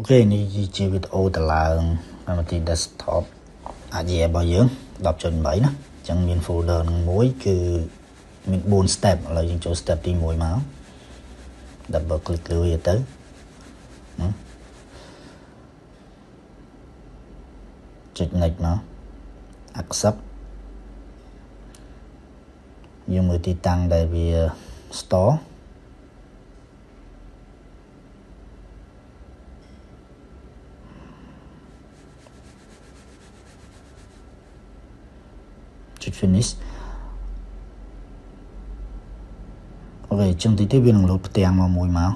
អូខេនេះជាវីដេអូតឡើងកម្មវិធី desktop AJA របស់យើង10.8ណាអញ្ចឹងមាន folder នឹងមួយគឺមាន4 step ឥឡូវយើងចូល step ទី1មក double click លើវាទៅចុច next មក accept យើងមើលទីតាំងដែលវា store ចុច finish អូខេចឹងតិចទៀតវានឹងលោតផ្ទាំងមកមួយមក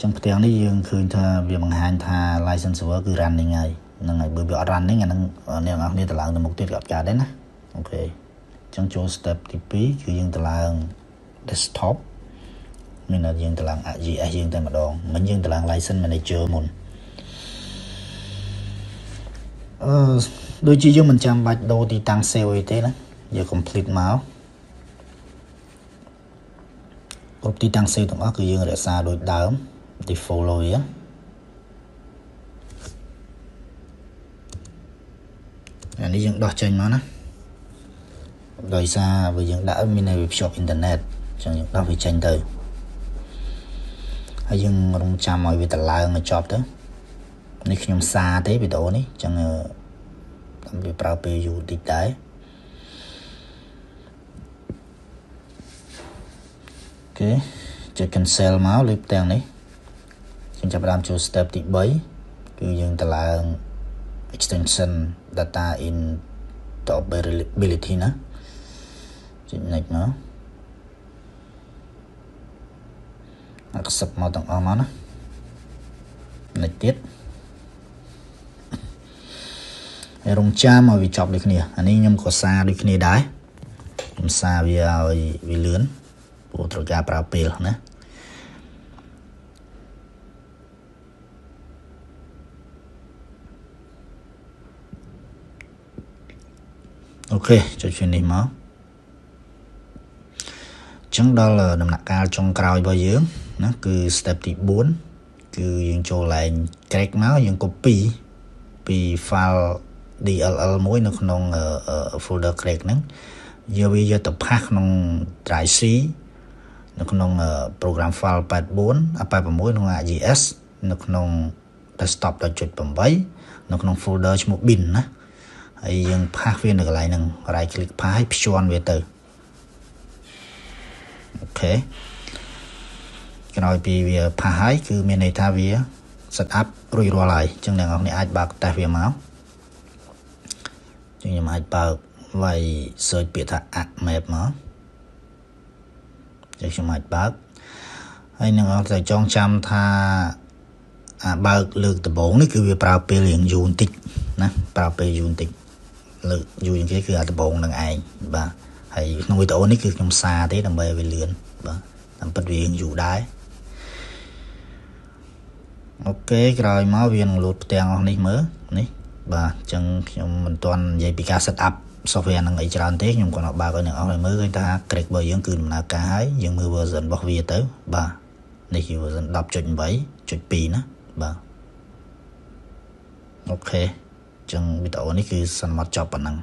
ចឹងផ្ទាំងនេះយើងឃើញថាវាបង្ហាញថា license server គឺ running ហើយហ្នឹងហើយបើវាអត់ running អាហ្នឹងអ្នកនរគ្នាទៅឡើងទៅមុខទៀតក៏អត់កើតដែរណាអូខេចឹងចូល step ទី2គឺយើងទៅឡើង desktop មានតែយើងទៅឡើង AGS យើងតែម្ដងមិនយើងទៅឡើង license manager មុន អឺដូចជាយើងមិនចាំបាច់ដូរទីតាំង save អីទេណាយើង complete មកគ្រប់ទីតាំង save ទាំងអស់គឺយើងរក្សាដូចដើម default វាអានេះយើងដោះចេញមកណាដោយសារវាយើងដាក់មាននៅភ្ជាប់អ៊ីនធឺណិតអញ្ចឹងយើងដោះវាចេញទៅហើយយើងរងចាំឲ្យវាតឡើងឲ្យចប់ទៅ នេះខ្ញុំសារទេវីដេអូនេះអញ្ចឹងវាប្រើពេលយូរតិចដែរអូខេចុច cancel មកលើផ្ទាំងនេះយើងចាប់ផ្ដើមចូល step ទី3គឺយើងទៅឡើង extension data in interoperability ណាចុច next មក accept មកទាំងអស់មកណា next ទៀត រងចាំឲ្យវាចប់ដូចគ្នាអានេះខ្ញុំក៏សារដូចគ្នាដែរខ្ញុំសារវាឲ្យវាលឿនព្រោះត្រូវការប្រើពេលណាអូខេចុច finish មកចឹងដល់ដំណាក់កាលចុងក្រោយរបស់យើងណាគឺ step ទី4គឺយើងចូលឡើង crack មកយើង copy ពី file DLL មួយនៅក្នុង folder crack ហ្នឹងយកវាយកទៅផាសក្នុង drive C នៅក្នុង program file 84 86ក្នុង AGS នៅក្នុង desktop.8 នៅក្នុង folder ឈ្មោះ bin ណាហើយយើងផាសវានៅកន្លែងហ្នឹង right click ផាសឲ្យភ្ជាន់វាទៅអូខេក្រោយពីវាផាសហើយគឺមានន័យថាវា set up រួចរាល់ហើយអញ្ចឹងអ្នកនរគ្នាអាចបើកតេស្តវាមក ចឹងខ្ញុំអាចបើកវាយ search ពាក្យថា app map មកចឹងខ្ញុំអាចបើកហើយនឹងអត់តែចងចាំថាអាបើកលើកដំបូងនេះគឺវាប្រើពេលរៀងយូរបន្តិចណាប្រើពេលយូរបន្តិចលើកយូរជាងគេគឺអាដំបូងនឹងឯងបាទហើយក្នុងវីដេអូនេះគឺខ្ញុំសារទេដើម្បីឲ្យវាលឿនបាទតាមពិតវាយូរដែរអូខេក្រោយមកវានឹងលោតផ្ទាំងអស់នេះមើលនេះ បាទអញ្ចឹងខ្ញុំមិនទាន់និយាយពីការ set up software នឹងអីច្រើនទេខ្ញុំគាត់បើកឲ្យអ្នកអស់ឲ្យមើលឃើញថា crack របស់យើងគឺដំណើរការហើយយើងមើល version របស់វាទៅបាទនេះគឺ version 10.8.2ណាបាទអូខេអញ្ចឹងវីដេអូនេះគឺសន្មត់ចប់ប៉ុណ្ណឹង